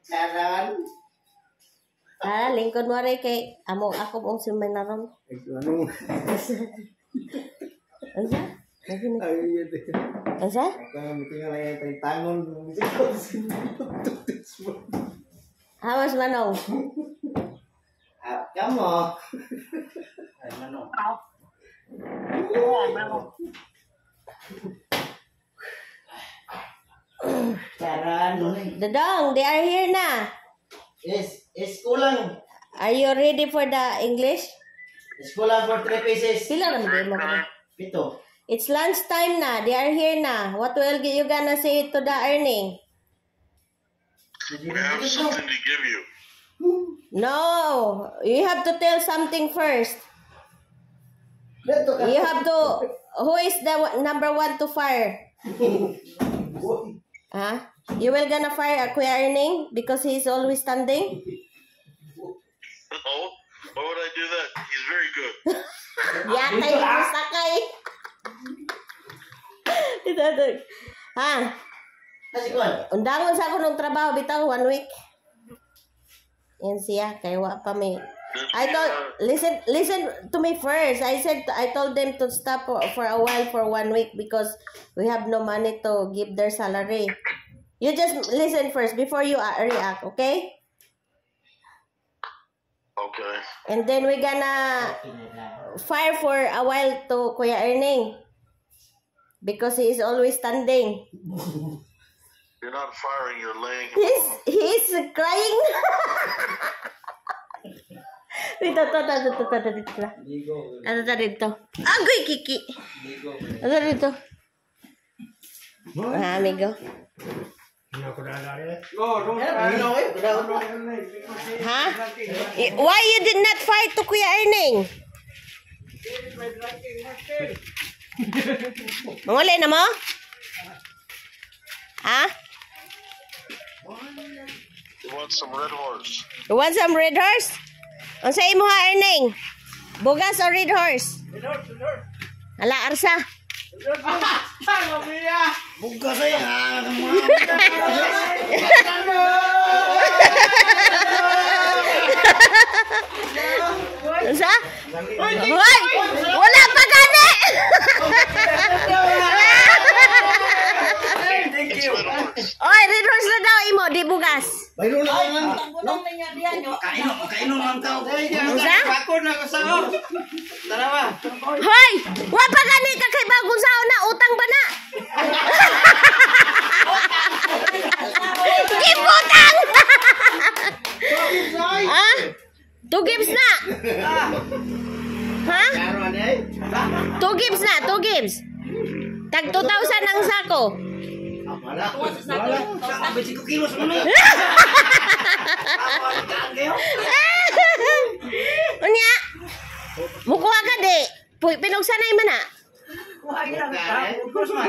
Charan. Ah, lingkod mo rin kay amo ako mong seminaron. Ano? Asa? Lagi na. Ay, yun eh. Asa? Kami tinggal lang yung tangon. Hawas manong. Ah, kamu. Ay, manong. Charan. Dodong, they are here na. Is, is kulang. Are you ready for the English? Is kulang for three pieces. Pila na mo mo. Pito. It's lunch time na. They are here na. What will you gonna say to the earning? We have something to give you. No, you have to tell something first. You have to. Who is the number one to fire? Huh? You will gonna fire Kuya Erning because he's always standing? No, why would I do that? He's very good. Yatay mo sakay. Ito, ito. Ha? Kasi. Undangon sa ako ng trabaho bitaw one week. Yan siya kay wa pa may I told listen listen to me first. I said I told them to stop for, for a while for one week because we have no money to give their salary. You just listen first before you uh, react, okay? Okay. And then we're gonna fire for a while to Kuya Erning because he is always standing. You're not firing, you're laying. He's he's crying. Dito, dito, dito, dito, dito, dito. Ligo. Ano ta dito? Agoy, Kiki. Ligo. Ano dito? Ah, amigo. Ha? I- Why you did not fight to Kuya Erning? Manguli na mo? Ha? You want some red horse? You want some red horse? Ang sa imo ha, Erning? Bugas o red horse? Hala, arsa. Buka saya. Sa? Hoy! Wala pa gani! Oy, horse na daw imo, di bugas. Bayro na lang. Kainom, kainom lang tao. Sa? Ako na. Tara ba? Hoy! Wa pa gani ka kay bagong sao na utang ba na? Two gives na. Ha? Two gives na, two gives. Tag 2,000 ang sako. Wala. Wala. Sabi si kilos mo. Unya. Mukuha ka di. Pinugsanay man na. Buta.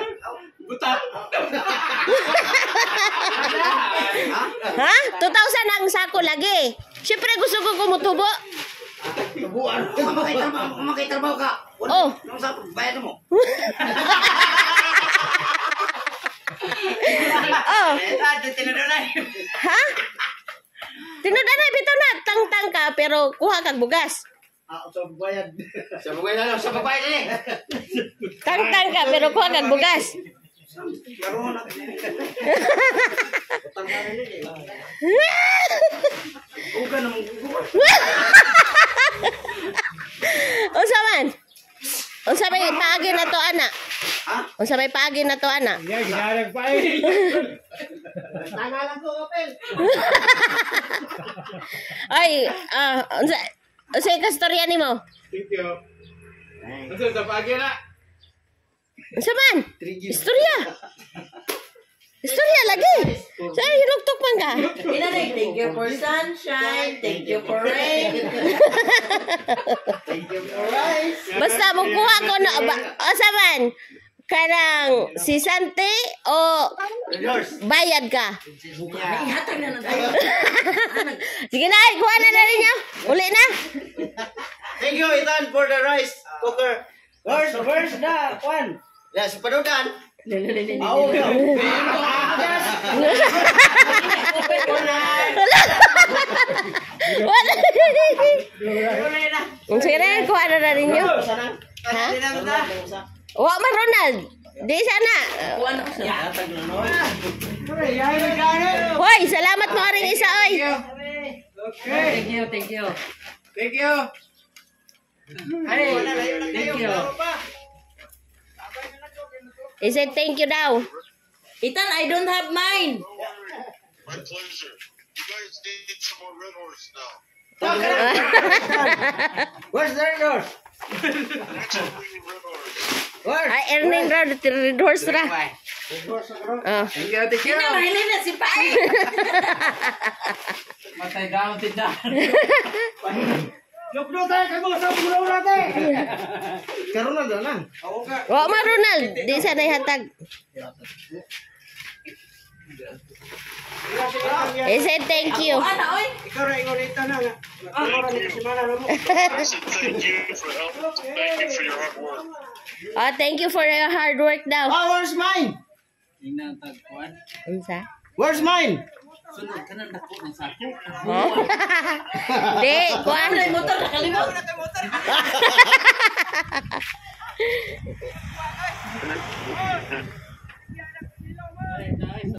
Ha? 2,000 ang sako lagi. Siyempre gusto ko kumutubo. Buwan. Makaitrabaho, makaitrabaho ka. Oh. Nung sa bayad mo. Oh. Ha? Tinudanay bitaw na. Tang-tang ka pero kuha kag bugas. Ah, sa bayad. Sa bayad na lang, sa bayad ni. Tang-tang ka pero kuha kag bugas. Unsa man? Unsa may paagi na to ana? Ha? Unsa may paagi na to ana? Yeah, ginarag pa eh. Tangalan ko, Kapel. Ay, ah, unsa unsa ka storya nimo? Thank you. Ano sa pagi na? Unsa man? Istorya. Istorya lagi. Sa hinugtok man ka. Inanay, thank you for sunshine, thank you for rain. Thank you for rice. Basta mo kuha ko na ba, unsa man? Kanang si Sante o bayad ka? Sige na, ay, kuha na na rin niyo. Uli na. Thank you, Ethan, for the rice cooker. Where's, where's the one? Yes, panudan. Aw, yes. Wala. Ang sira ko ano na ninyo? Ha? Ronald. Di sana. Hoy, salamat mo rin isa oy. Okay. Thank you, thank you. Thank you. Ay, thank you. He said thank you daw. Ethan, I don't have mine. My pleasure. You guys need some more red horse now. Where's the doors? Actually, red horse. Where? Ay, earning raw the red horse ra. Oh. Thank you, thank you. Tingnan, mahilig na si Pai. Matay down, tindahan. Look no tayo kay mo sa puno natin. Karon na daw na. Oo ka. Wa man Ronald. Di sana hatag. He said thank you. Ano, oy? Ikaw ra ikaw dito na. Ako ra ni semana na mo. I said thank you for help. Thank you for your hard work. Oh, thank you for your hard work daw. Ah, where's mine? Tingnan ang tagpuan. Unsa? Where's mine? Dek, gua naik motor kali mau naik motor. Hahaha.